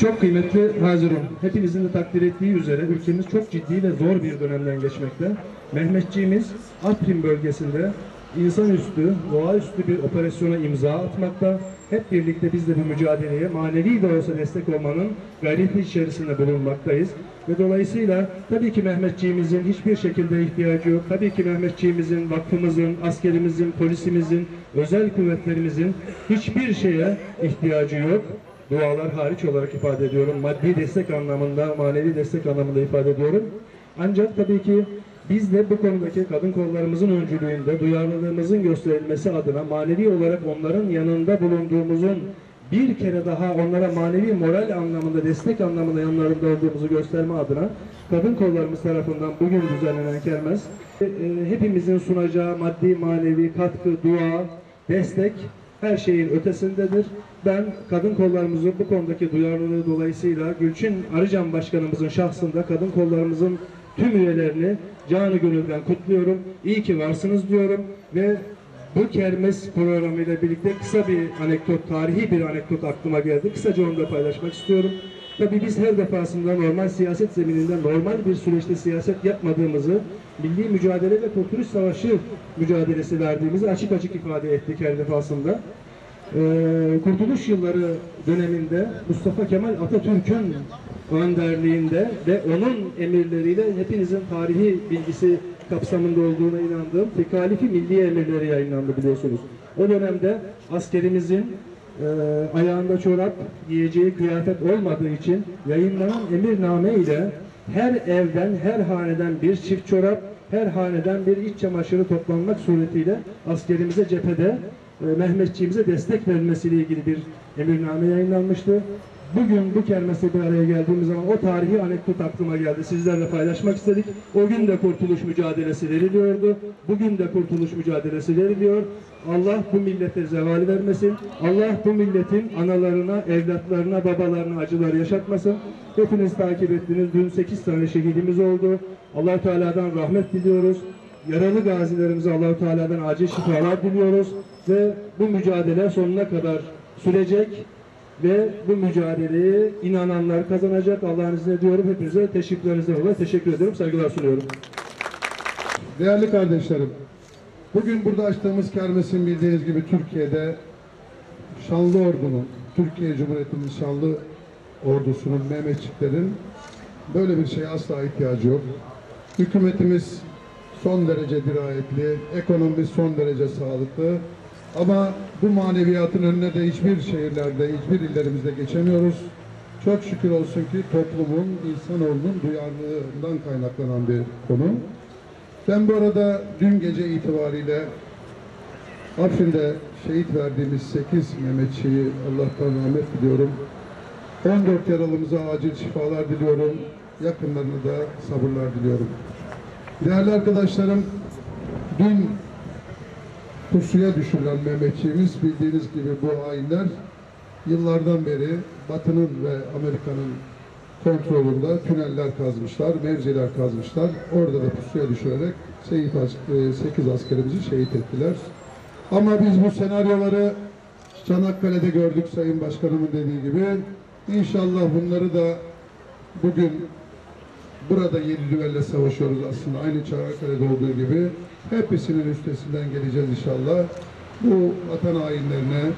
Çok kıymetli Hazirun, hepinizin de takdir ettiği üzere ülkemiz çok ciddi ve zor bir dönemden geçmekte. Mehmetçiğimiz Afrin bölgesinde insanüstü, doğaüstü bir operasyona imza atmakta. Hep birlikte biz de bu mücadeleye manevi de olsa destek olmanın gayreti içerisinde bulunmaktayız. Ve dolayısıyla tabii ki Mehmetçiğimizin hiçbir şekilde ihtiyacı yok. Tabii ki Mehmetçiğimizin, vakfımızın, askerimizin, polisimizin, özel kuvvetlerimizin hiçbir şeye ihtiyacı yok dualar hariç olarak ifade ediyorum. Maddi destek anlamında, manevi destek anlamında ifade ediyorum. Ancak tabii ki biz de bu konudaki kadın kollarımızın öncülüğünde duyarlılığımızın gösterilmesi adına manevi olarak onların yanında bulunduğumuzun bir kere daha onlara manevi moral anlamında, destek anlamında yanlarında olduğumuzu gösterme adına kadın kollarımız tarafından bugün düzenlenen kermes e, e, hepimizin sunacağı maddi manevi katkı, dua, destek her şeyin ötesindedir. Ben kadın kollarımızı bu konudaki duyarlılığı dolayısıyla Gülçin Arıcan Başkanımızın şahsında kadın kollarımızın tüm üyelerini canı gönülden kutluyorum. İyi ki varsınız diyorum ve bu kermes programıyla birlikte kısa bir anekdot, tarihi bir anekdot aklıma geldi. Kısaca onu da paylaşmak istiyorum. Tabii biz her defasında normal siyaset zemininde normal bir süreçte siyaset yapmadığımızı, milli mücadele ve kurtuluş savaşı mücadelesi verdiğimizi açık açık ifade ettik her defasında. Ee, Kurtuluş yılları döneminde Mustafa Kemal Atatürk'ün önderliğinde ve onun emirleriyle hepinizin tarihi bilgisi kapsamında olduğuna inandığım tekalifi milli emirleri yayınlandı biliyorsunuz. O dönemde askerimizin e, ayağında çorap giyeceği kıyafet olmadığı için yayınlanan emirname ile her evden, her haneden bir çift çorap, her haneden bir iç çamaşırı toplanmak suretiyle askerimize cephede e, Mehmetçiğimize destek verilmesiyle ilgili bir emirname yayınlanmıştı. Bugün bu kermeste bir araya geldiğimiz zaman o tarihi anekdot aklıma geldi. Sizlerle paylaşmak istedik. O gün de kurtuluş mücadelesi veriliyordu. Bugün de kurtuluş mücadelesi veriliyor. Allah bu millete zeval vermesin. Allah bu milletin analarına, evlatlarına, babalarına acılar yaşatmasın. Hepiniz takip ettiniz. Dün 8 tane şehidimiz oldu. allah Teala'dan rahmet diliyoruz. Yaralı gazilerimize allah Teala'dan acil şifalar diliyoruz. Ve bu mücadele sonuna kadar sürecek ve bu mücadeleyi inananlar kazanacak. Allah'ın izniyle diyorum. Hepinize teşekkürlerinizden dolayı teşekkür ediyorum. Saygılar sunuyorum. Değerli kardeşlerim, bugün burada açtığımız kermesin bildiğiniz gibi Türkiye'de şanlı ordunun, Türkiye Cumhuriyeti'nin şanlı ordusunun, Mehmetçiklerin böyle bir şeye asla ihtiyacı yok. Hükümetimiz son derece dirayetli, ekonomimiz son derece sağlıklı. Ama bu maneviyatın önüne de hiçbir şehirlerde, hiçbir illerimizde geçemiyoruz. Çok şükür olsun ki toplumun, insanoğlunun duyarlılığından kaynaklanan bir konu. Ben bu arada dün gece itibariyle Afrin'de şehit verdiğimiz 8 Mehmetçiyi Allah'tan rahmet diliyorum. 14 yaralımıza acil şifalar diliyorum. Yakınlarına da sabırlar diliyorum. Değerli arkadaşlarım, dün pusuya düşürülen Mehmetçiğimiz bildiğiniz gibi bu hainler yıllardan beri Batı'nın ve Amerika'nın kontrolünde tüneller kazmışlar, mevziler kazmışlar. Orada da pusuya düşürerek 8 askerimizi şehit ettiler. Ama biz bu senaryoları Çanakkale'de gördük Sayın Başkanımın dediği gibi. İnşallah bunları da bugün burada yedi düvelle savaşıyoruz aslında. Aynı Çanakkale'de olduğu gibi. Hepsinin üstesinden geleceğiz inşallah. Bu vatan hainlerine,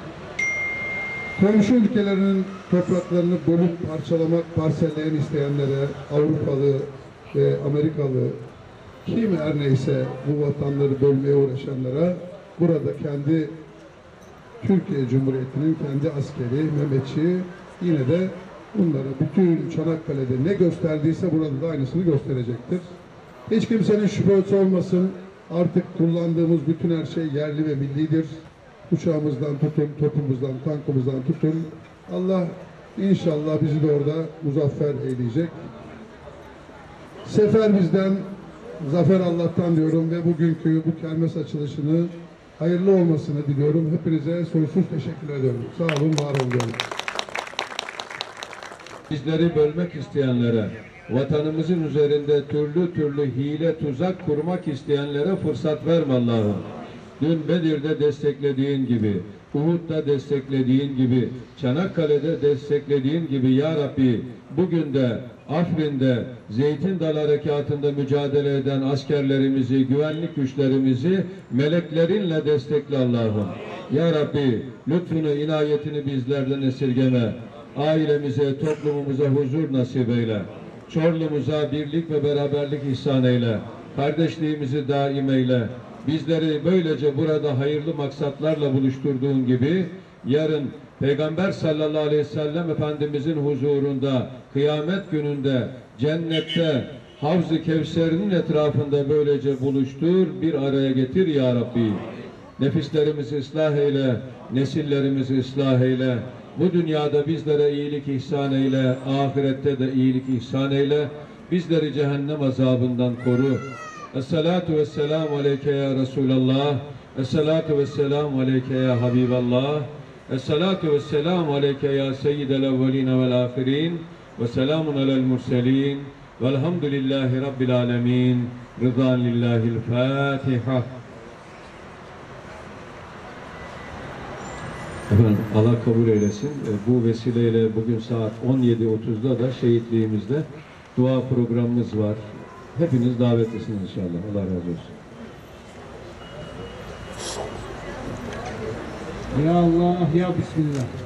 komşu ülkelerinin topraklarını bölüp parçalamak, parselleyen isteyenlere, Avrupalı ve Amerikalı, kim her neyse bu vatanları bölmeye uğraşanlara burada kendi Türkiye Cumhuriyeti'nin kendi askeri, Mehmetçiği yine de bunlara bütün Çanakkale'de ne gösterdiyse burada da aynısını gösterecektir. Hiç kimsenin şüphesi olmasın. Artık kullandığımız bütün her şey yerli ve millidir. Uçağımızdan tutun, topumuzdan, tankımızdan tutun. Allah inşallah bizi de orada muzaffer eyleyecek. Sefer bizden, zafer Allah'tan diyorum ve bugünkü bu kermes açılışını hayırlı olmasını diliyorum. Hepinize sonsuz teşekkür ediyorum. Sağ olun, var olun. diyorum. Bizleri bölmek isteyenlere, vatanımızın üzerinde türlü türlü hile tuzak kurmak isteyenlere fırsat verme Allah'ım. Dün Bedir'de desteklediğin gibi Uhud'da desteklediğin gibi, Çanakkale'de desteklediğin gibi Ya Rabbi bugün de Afrin'de Zeytin Dal Harekatı'nda mücadele eden askerlerimizi, güvenlik güçlerimizi meleklerinle destekle Allah'ım. Ya Rabbi lütfunu, inayetini bizlerden esirgeme. Ailemize, toplumumuza huzur nasip eyle. Çorlu'muza birlik ve beraberlik ihsan eyle. Kardeşliğimizi daim eyle. Bizleri böylece burada hayırlı maksatlarla buluşturduğun gibi yarın Peygamber sallallahu aleyhi ve sellem Efendimizin huzurunda kıyamet gününde cennette Havz-ı Kevser'in etrafında böylece buluştur, bir araya getir ya Rabbi. Nefislerimizi ıslah eyle, nesillerimizi ıslah eyle. Bu dünyada bizlere iyilik ihsan eyle, ahirette de iyilik ihsan eyle. Bizleri cehennem azabından koru. Esselatu vesselamu aleyke ya Resulallah. Esselatu vesselamu aleyke ya Habiballah. Esselatu vesselamu aleyke ya seyyidel evveline vel ahirin. Ve selamun alel murselin. Velhamdülillahi Rabbil alemin. Rıdan lillahil Fatiha. Efendim Allah kabul eylesin. E, Bu vesileyle bugün saat 17.30'da da şehitliğimizde dua programımız var. Hepiniz davetlisiniz inşallah. Allah razı olsun. Ya Allah ya Bismillah.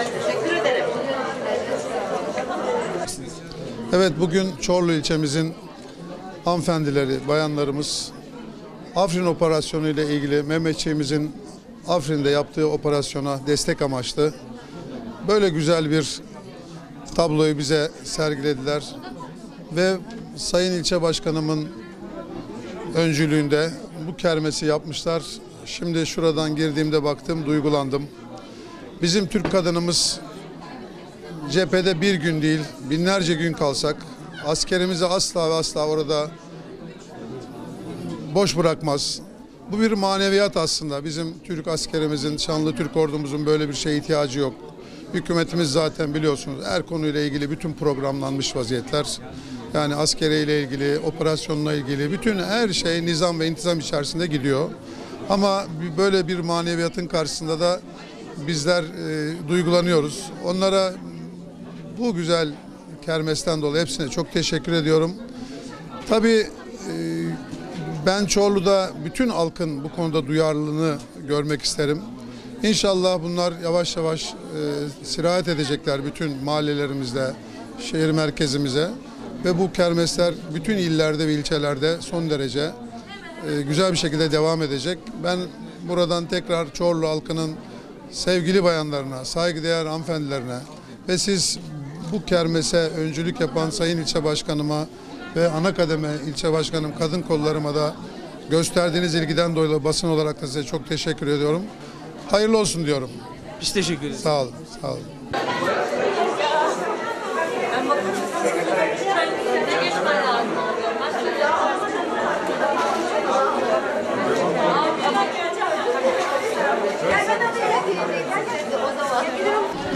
Teşekkür ederim. Evet bugün Çorlu ilçemizin hanımefendileri, bayanlarımız Afrin operasyonu ile ilgili Mehmetçiğimizin Afrin'de yaptığı operasyona destek amaçlı böyle güzel bir tabloyu bize sergilediler ve Sayın İlçe Başkanımın öncülüğünde bu kermesi yapmışlar. Şimdi şuradan girdiğimde baktım, duygulandım. Bizim Türk kadınımız cephede bir gün değil, binlerce gün kalsak askerimizi asla ve asla orada boş bırakmaz. Bu bir maneviyat aslında. Bizim Türk askerimizin, şanlı Türk ordumuzun böyle bir şeye ihtiyacı yok. Hükümetimiz zaten biliyorsunuz her konuyla ilgili bütün programlanmış vaziyetler. Yani askeriyle ilgili, operasyonla ilgili bütün her şey nizam ve intizam içerisinde gidiyor. Ama böyle bir maneviyatın karşısında da bizler e, duygulanıyoruz. Onlara bu güzel kermesten dolayı hepsine çok teşekkür ediyorum. Tabii e, ben Çorlu'da bütün halkın bu konuda duyarlılığını görmek isterim. İnşallah bunlar yavaş yavaş e, sirayet edecekler bütün mahallelerimizde, şehir merkezimize ve bu kermesler bütün illerde ve ilçelerde son derece e, güzel bir şekilde devam edecek. Ben buradan tekrar Çorlu halkının sevgili bayanlarına, saygıdeğer hanımefendilerine ve siz bu kermese öncülük yapan Sayın İlçe Başkanıma ve ana kademe ilçe başkanım kadın kollarıma da gösterdiğiniz ilgiden dolayı basın olarak da size çok teşekkür ediyorum. Hayırlı olsun diyorum. Biz teşekkür ederiz. Sağ olun. Sağ olun.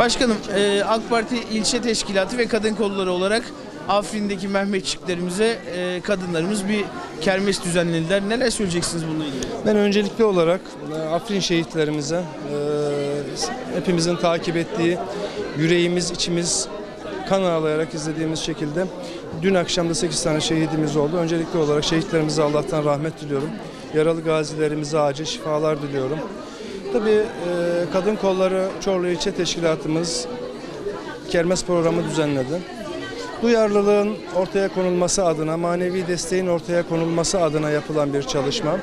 Başkanım, e, AK Parti ilçe teşkilatı ve kadın kolları olarak Afrin'deki Mehmetçiklerimize e, kadınlarımız bir kermes düzenlediler. Neler söyleyeceksiniz bununla ilgili? Ben öncelikli olarak e, Afrin şehitlerimize e, hepimizin takip ettiği yüreğimiz, içimiz kan ağlayarak izlediğimiz şekilde dün akşam da 8 tane şehidimiz oldu. Öncelikli olarak şehitlerimize Allah'tan rahmet diliyorum. Yaralı gazilerimize acil şifalar diliyorum. Tabii e, Kadın Kolları Çorlu İlçe Teşkilatımız kermes programı düzenledi. Duyarlılığın ortaya konulması adına, manevi desteğin ortaya konulması adına yapılan bir çalışma.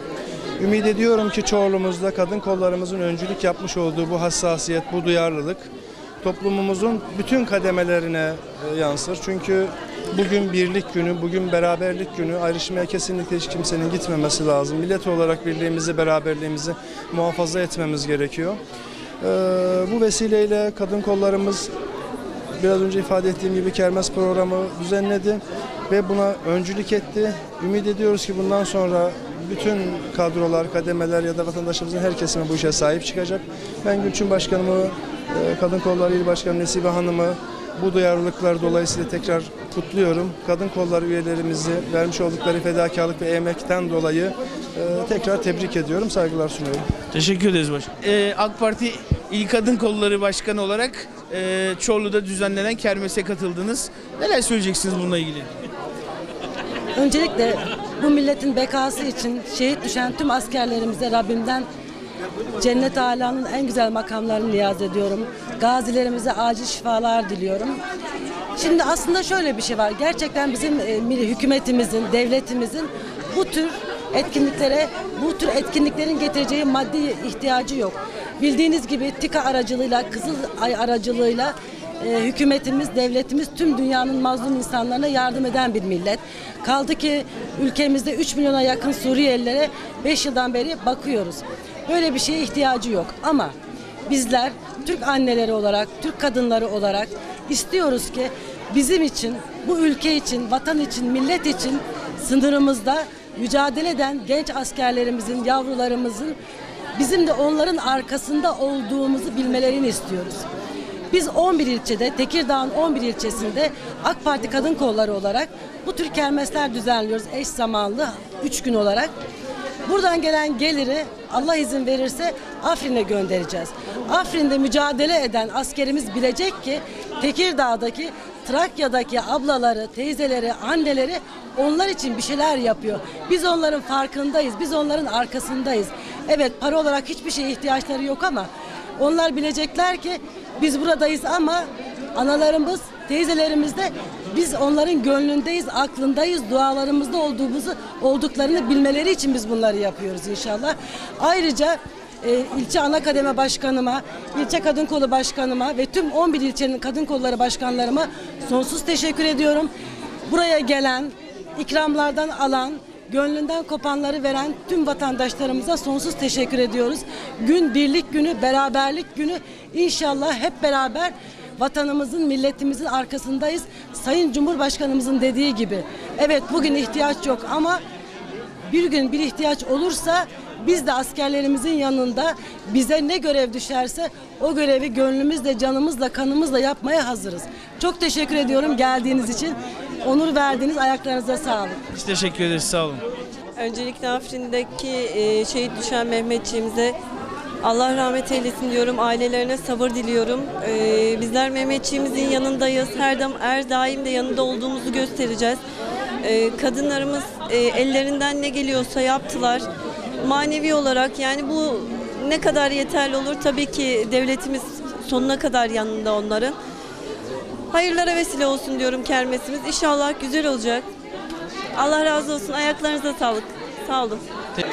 Ümit ediyorum ki Çorlu'muzda kadın kollarımızın öncülük yapmış olduğu bu hassasiyet, bu duyarlılık toplumumuzun bütün kademelerine e, yansır. Çünkü bugün birlik günü, bugün beraberlik günü. Ayrışmaya kesinlikle hiç kimsenin gitmemesi lazım. Millet olarak birliğimizi, beraberliğimizi muhafaza etmemiz gerekiyor. Ee, bu vesileyle kadın kollarımız biraz önce ifade ettiğim gibi kermes programı düzenledi ve buna öncülük etti. Ümit ediyoruz ki bundan sonra bütün kadrolar, kademeler ya da vatandaşımızın her kesimi bu işe sahip çıkacak. Ben Gülçin Başkanımı, e, Kadın Kolları İl Başkanı Nesibe Hanım'ı bu duyarlılıklar dolayısıyla tekrar kutluyorum. Kadın kolları üyelerimizi vermiş oldukları fedakarlık ve emekten dolayı e, tekrar tebrik ediyorum, saygılar sunuyorum. Teşekkür ederiz başkanım. Ee, AK Parti İl Kadın Kolları Başkanı olarak e, Çorlu'da düzenlenen kermese katıldınız. Neler söyleyeceksiniz bununla ilgili? Öncelikle bu milletin bekası için şehit düşen tüm askerlerimize Rabbimden cennet alanın en güzel makamlarını niyaz ediyorum. Gazilerimize acil şifalar diliyorum. Şimdi aslında şöyle bir şey var. Gerçekten bizim e, hükümetimizin, devletimizin bu tür etkinliklere, bu tür etkinliklerin getireceği maddi ihtiyacı yok. Bildiğiniz gibi TİKA aracılığıyla, Kızılay aracılığıyla e, hükümetimiz, devletimiz tüm dünyanın mazlum insanlarına yardım eden bir millet. Kaldı ki ülkemizde 3 milyona yakın Suriyelilere 5 yıldan beri bakıyoruz. Böyle bir şeye ihtiyacı yok ama bizler Türk anneleri olarak, Türk kadınları olarak istiyoruz ki bizim için, bu ülke için, vatan için, millet için sınırımızda mücadele eden genç askerlerimizin, yavrularımızın bizim de onların arkasında olduğumuzu bilmelerini istiyoruz. Biz 11 ilçede, Tekirdağ'ın 11 ilçesinde AK Parti Kadın Kolları olarak bu tür kermesler düzenliyoruz eş zamanlı 3 gün olarak. Buradan gelen geliri Allah izin verirse Afrin'e göndereceğiz. Afrin'de mücadele eden askerimiz bilecek ki Tekirdağ'daki, Trakya'daki ablaları, teyzeleri, anneleri onlar için bir şeyler yapıyor. Biz onların farkındayız, biz onların arkasındayız. Evet para olarak hiçbir şeye ihtiyaçları yok ama onlar bilecekler ki biz buradayız ama analarımız, teyzelerimiz de biz onların gönlündeyiz, aklındayız, dualarımızda olduğumuzu olduklarını bilmeleri için biz bunları yapıyoruz inşallah. Ayrıca e, ilçe ana kademe başkanıma, ilçe kadın kolu başkanıma ve tüm 11 ilçenin kadın kolları başkanlarıma sonsuz teşekkür ediyorum. Buraya gelen, ikramlardan alan, gönlünden kopanları veren tüm vatandaşlarımıza sonsuz teşekkür ediyoruz. Gün birlik günü, beraberlik günü inşallah hep beraber vatanımızın, milletimizin arkasındayız. Sayın Cumhurbaşkanımızın dediği gibi. Evet bugün ihtiyaç yok ama bir gün bir ihtiyaç olursa biz de askerlerimizin yanında bize ne görev düşerse o görevi gönlümüzle, canımızla, kanımızla yapmaya hazırız. Çok teşekkür ediyorum geldiğiniz için. Onur verdiğiniz ayaklarınıza sağlık. Biz teşekkür ederiz. Sağ olun. Öncelikle Afrin'deki e, şehit düşen Mehmetçiğimize Allah rahmet eylesin diyorum. Ailelerine sabır diliyorum. E, bizler Mehmetçiğimizin yanındayız. Her, dam, her daim de yanında olduğumuzu göstereceğiz. E, kadınlarımız e, ellerinden ne geliyorsa yaptılar. Manevi olarak yani bu ne kadar yeterli olur? Tabii ki devletimiz sonuna kadar yanında onların. Hayırlara vesile olsun diyorum kermesimiz. İnşallah güzel olacak. Allah razı olsun. Ayaklarınıza sağlık. Sağ olun. Te-